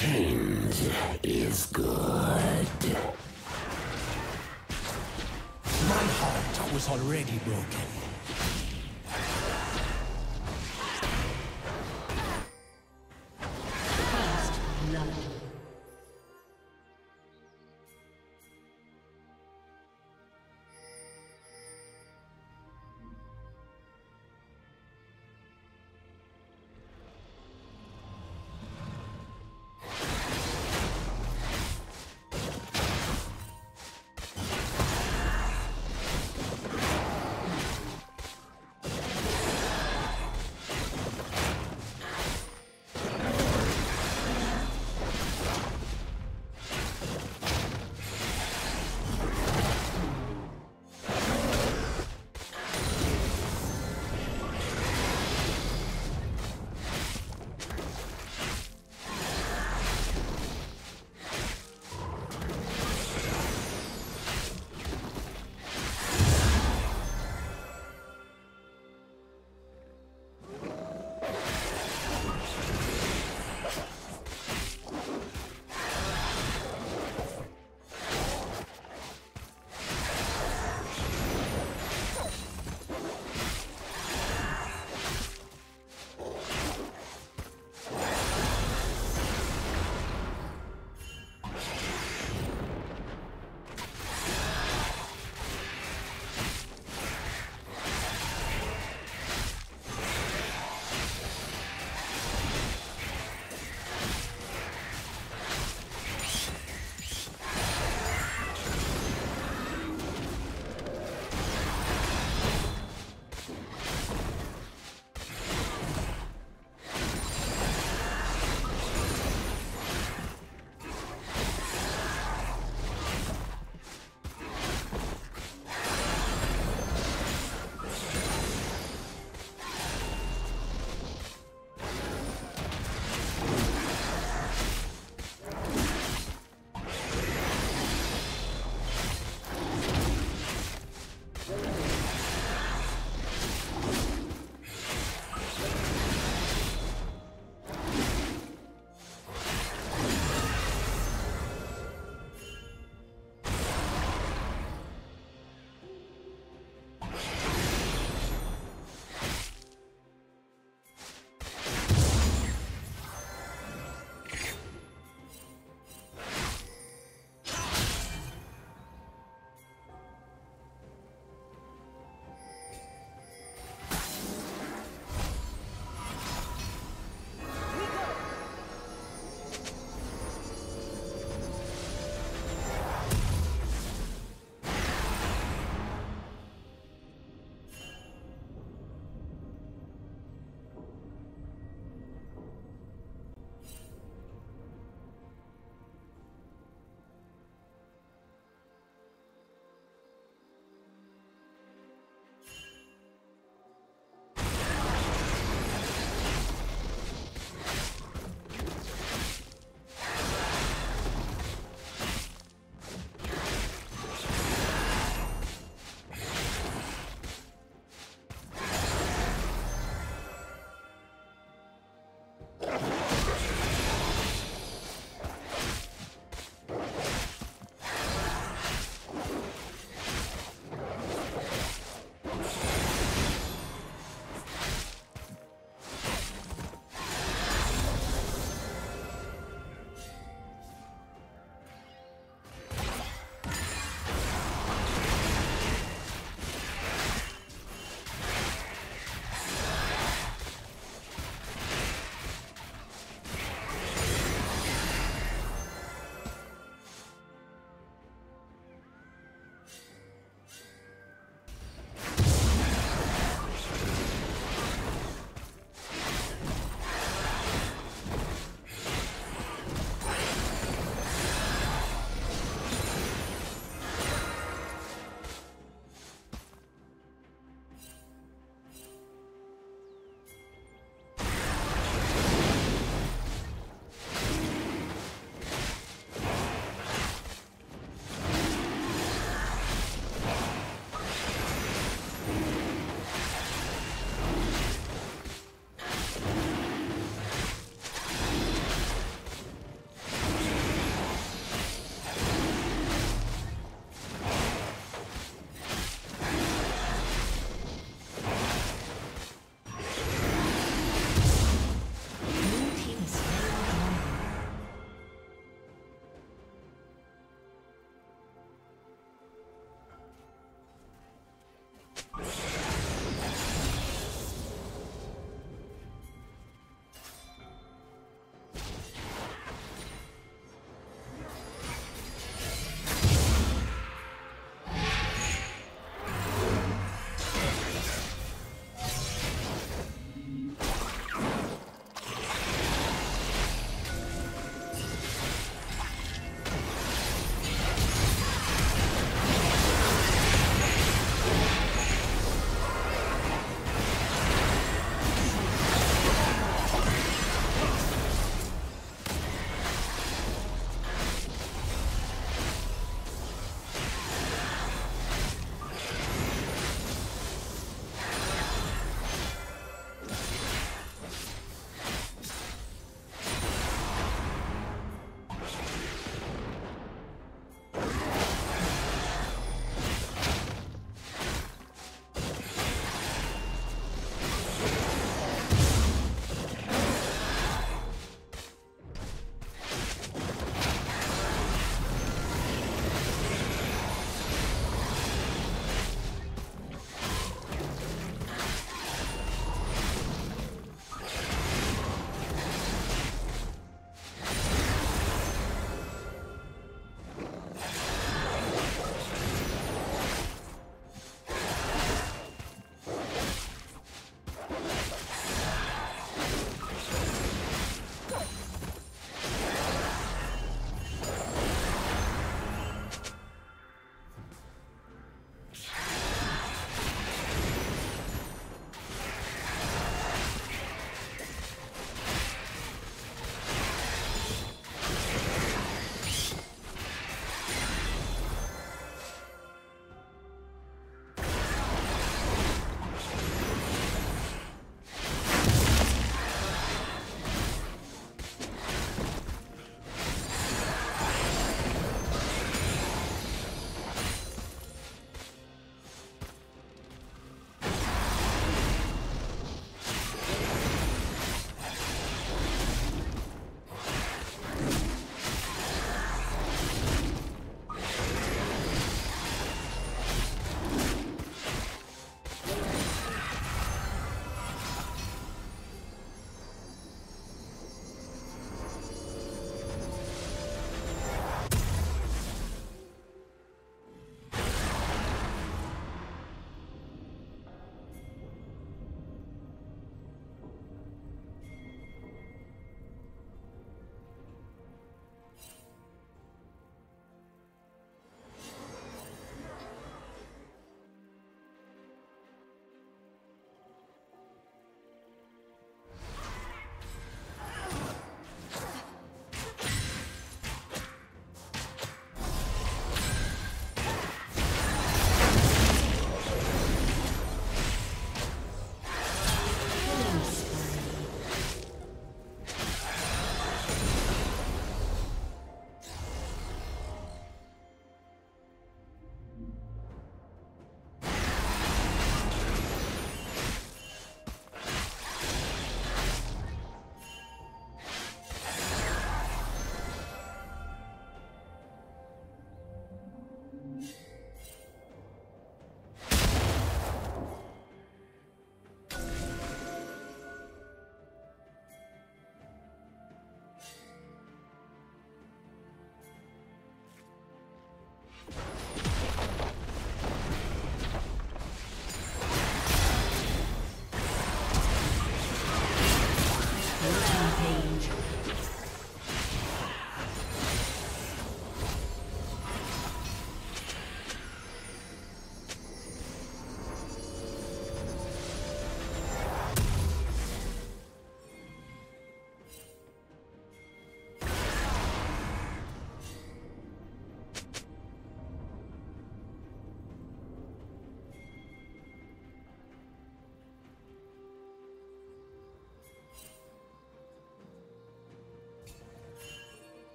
Change is good. My heart was already broken. First blood.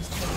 team's turn.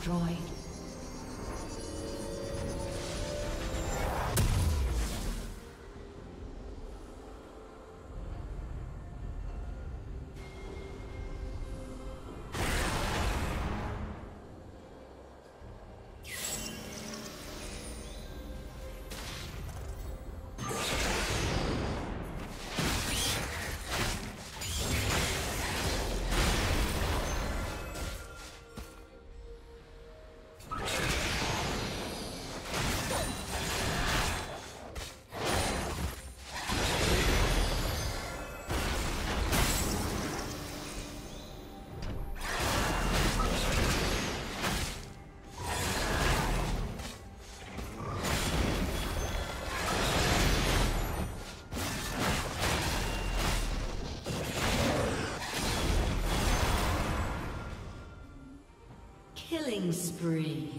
Destroyed. Spree.